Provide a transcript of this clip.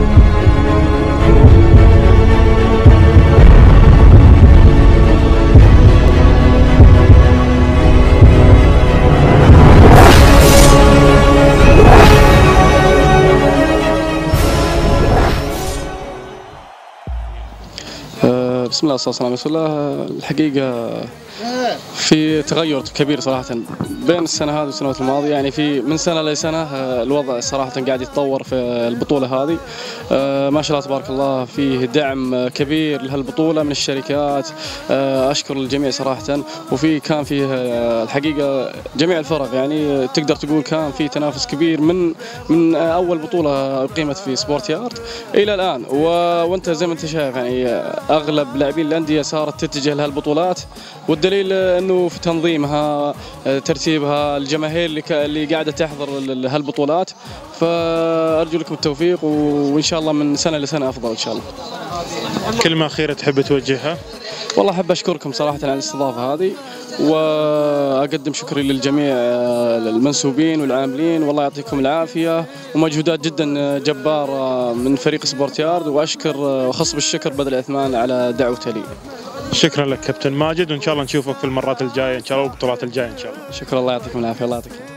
Thank you. بسم الله والصلاه والسلام على رسول الله الحقيقة في تغير كبير صراحة بين السنة هذه والسنوات الماضية. يعني في من سنة لسنة آه، الوضع صراحة قاعد يتطور في البطولة هذه. آه، ما شاء الله تبارك الله فيه دعم كبير لهالبطولة من الشركات. آه، أشكر الجميع صراحة. وفي كان فيه الحقيقة جميع الفرق. يعني تقدر تقول كان في تنافس كبير من من أول بطولة أقيمت في سبورت يارد إلى الآن. وأنت زي ما أنت شايف يعني أغلب لاعبين الأندية صارت تتجه لهالبطولات والدليل أنه في تنظيمها ترتيبها الجماهير اللي. اللي قاعدة تحضر ال- هالبطولات فأرجو لكم التوفيق وإن شاء الله من سنة لسنة أفضل إن شاء الله كلمة أخيرة تحب توجهها والله أحب أشكركم صراحة على الاستضافة هذه وأقدم شكري للجميع آه، المنسوبين والعاملين والله يعطيكم العافية ومجهودات جدا جباره من فريق سبورت يارد وأشكر آه، واخص بالشكر بدر عثمان على دعوته لي. شكرا لك كابتن ماجد وإن شاء الله نشوفك في المرات الجاية إن شاء الله والبطولات الجاية إن شاء الله. شكرا الله يعطيكم العافية الله يعطيكم